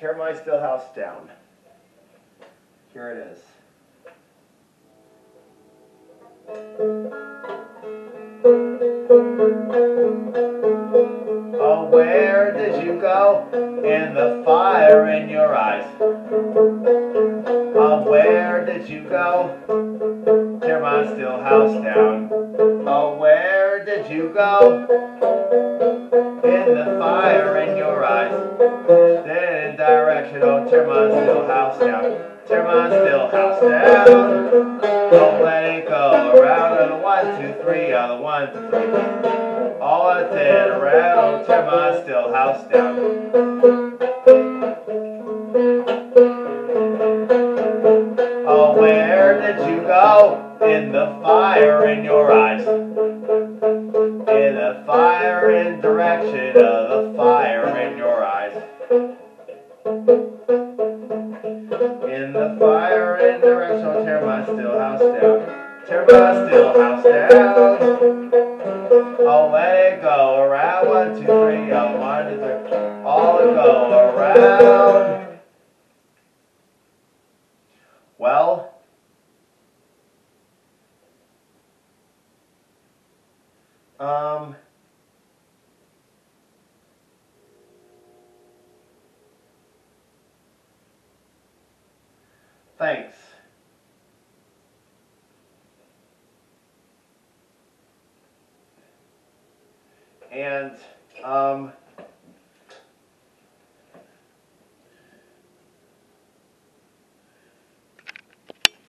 Tear my still house down. Here it is. Oh, where did you go? In the fire in your eyes. Oh, where did you go? Tear my still house down. Oh, where did you go? In the fire in your eyes. Then in direction, oh, tear my still house down. Tear my still house down. Don't let it go around on the one, two, three, on the one, two, three. All I did around, tear my still house down. Oh, where did you go? In the fire in your eyes. In the fire in direction of the fire In the fire in direction, oh, tear my still house down. Tear my still house down. Oh, let it go around. One, two, three. Oh, one, two, three. All go around. Well, um, thanks. And um,